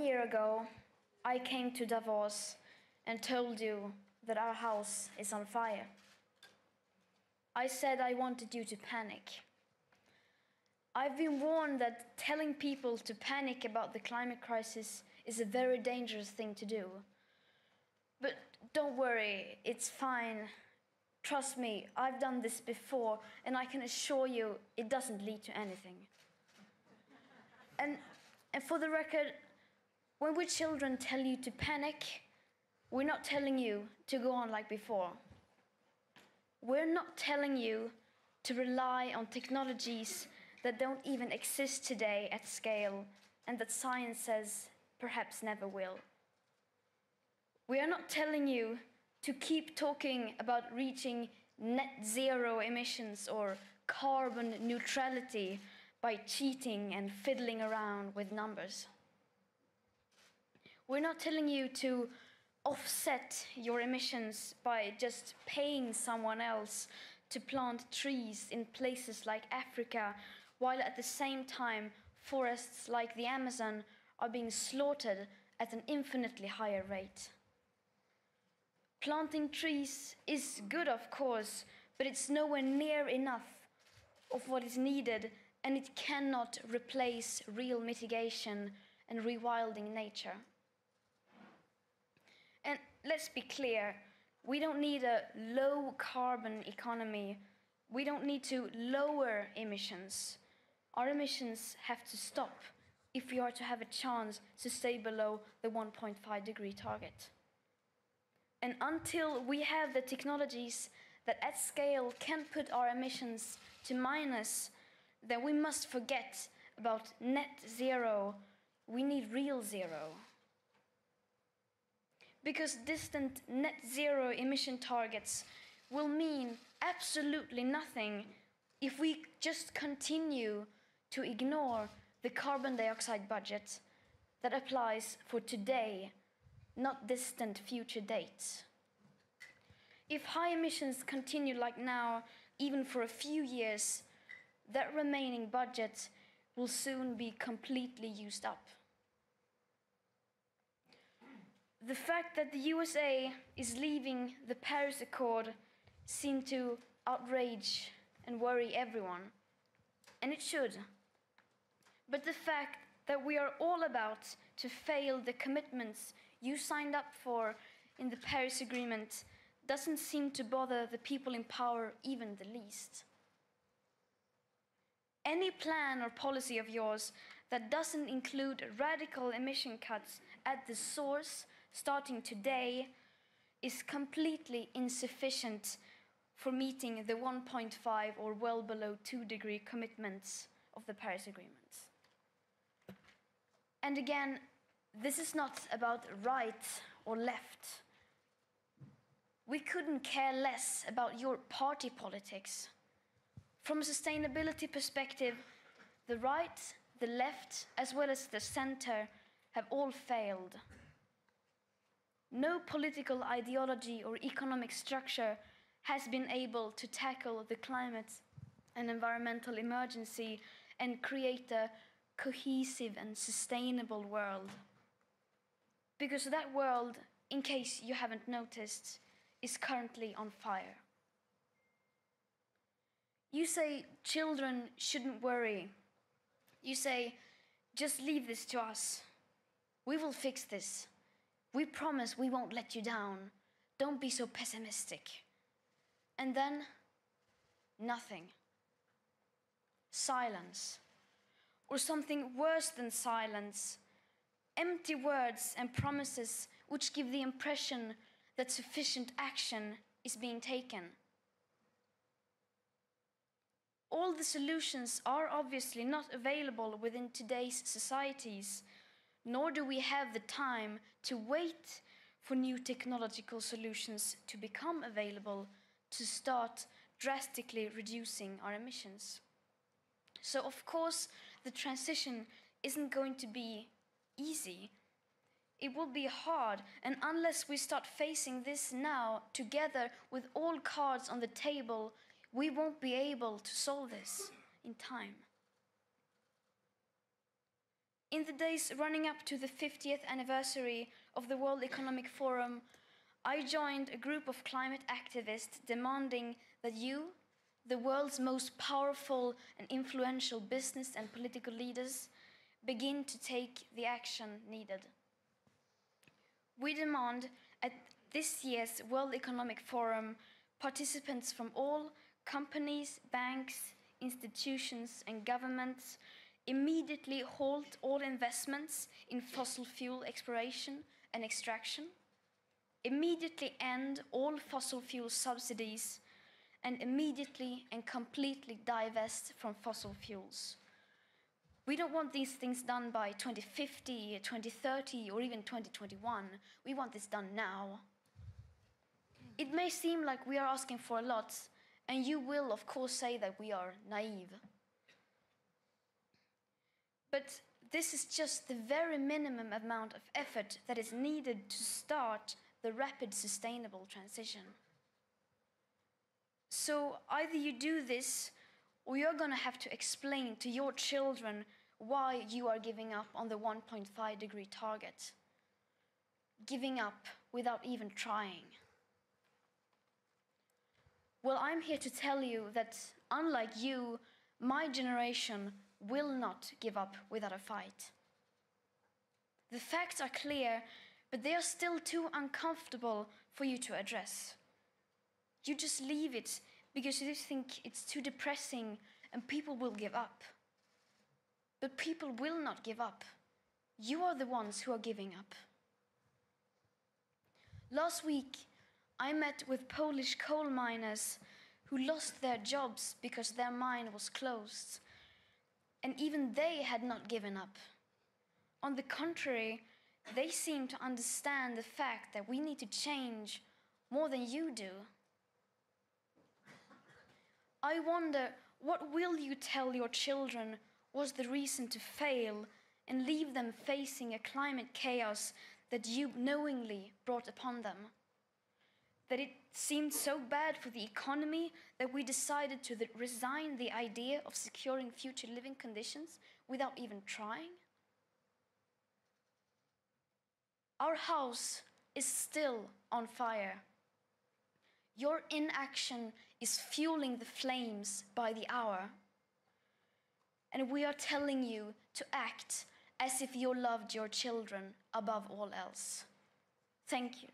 One year ago, I came to Davos and told you that our house is on fire. I said I wanted you to panic. I've been warned that telling people to panic about the climate crisis is a very dangerous thing to do. But don't worry, it's fine. Trust me, I've done this before, and I can assure you it doesn't lead to anything. And, and for the record, when we children tell you to panic, we're not telling you to go on like before. We're not telling you to rely on technologies that don't even exist today at scale and that science says perhaps never will. We are not telling you to keep talking about reaching net zero emissions or carbon neutrality by cheating and fiddling around with numbers. We're not telling you to offset your emissions by just paying someone else to plant trees in places like Africa, while at the same time forests like the Amazon are being slaughtered at an infinitely higher rate. Planting trees is good, of course, but it's nowhere near enough of what is needed, and it cannot replace real mitigation and rewilding nature. Let's be clear we don't need a low carbon economy. We don't need to lower emissions. Our emissions have to stop if we are to have a chance to stay below the 1.5 degree target. And until we have the technologies that at scale can put our emissions to minus, then we must forget about net zero. We need real zero because distant net zero emission targets will mean absolutely nothing if we just continue to ignore the carbon dioxide budget that applies for today, not distant future dates. If high emissions continue like now, even for a few years, that remaining budget will soon be completely used up. The fact that the USA is leaving the Paris Accord seemed to outrage and worry everyone, and it should. But the fact that we are all about to fail the commitments you signed up for in the Paris Agreement doesn't seem to bother the people in power even the least. Any plan or policy of yours that doesn't include radical emission cuts at the source starting today is completely insufficient for meeting the 1.5 or well below 2 degree commitments of the Paris Agreement. And again, this is not about right or left. We couldn't care less about your party politics. From a sustainability perspective, the right, the left, as well as the center have all failed. No political ideology or economic structure has been able to tackle the climate and environmental emergency and create a cohesive and sustainable world. Because that world, in case you haven't noticed, is currently on fire. You say children shouldn't worry. You say, just leave this to us. We will fix this. We promise we won't let you down. Don't be so pessimistic. And then, nothing. Silence. Or something worse than silence. Empty words and promises which give the impression that sufficient action is being taken. All the solutions are obviously not available within today's societies nor do we have the time to wait for new technological solutions to become available to start drastically reducing our emissions. So, of course, the transition isn't going to be easy. It will be hard, and unless we start facing this now, together with all cards on the table, we won't be able to solve this in time. In the days running up to the 50th anniversary of the World Economic Forum, I joined a group of climate activists demanding that you, the world's most powerful and influential business and political leaders, begin to take the action needed. We demand at this year's World Economic Forum participants from all companies, banks, institutions, and governments immediately halt all investments in fossil fuel exploration and extraction, immediately end all fossil fuel subsidies, and immediately and completely divest from fossil fuels. We don't want these things done by 2050, 2030, or even 2021. We want this done now. It may seem like we are asking for a lot, and you will, of course, say that we are naive. But this is just the very minimum amount of effort that is needed to start the rapid sustainable transition. So either you do this, or you're going to have to explain to your children why you are giving up on the 1.5 degree target. Giving up without even trying. Well, I'm here to tell you that, unlike you, my generation will not give up without a fight. The facts are clear, but they are still too uncomfortable for you to address. You just leave it because you think it's too depressing and people will give up. But people will not give up. You are the ones who are giving up. Last week, I met with Polish coal miners who lost their jobs because their mine was closed. And even they had not given up. On the contrary, they seem to understand the fact that we need to change more than you do. I wonder what will you tell your children was the reason to fail and leave them facing a climate chaos that you knowingly brought upon them? That it seemed so bad for the economy that we decided to resign the idea of securing future living conditions without even trying? Our house is still on fire. Your inaction is fueling the flames by the hour. And we are telling you to act as if you loved your children above all else. Thank you.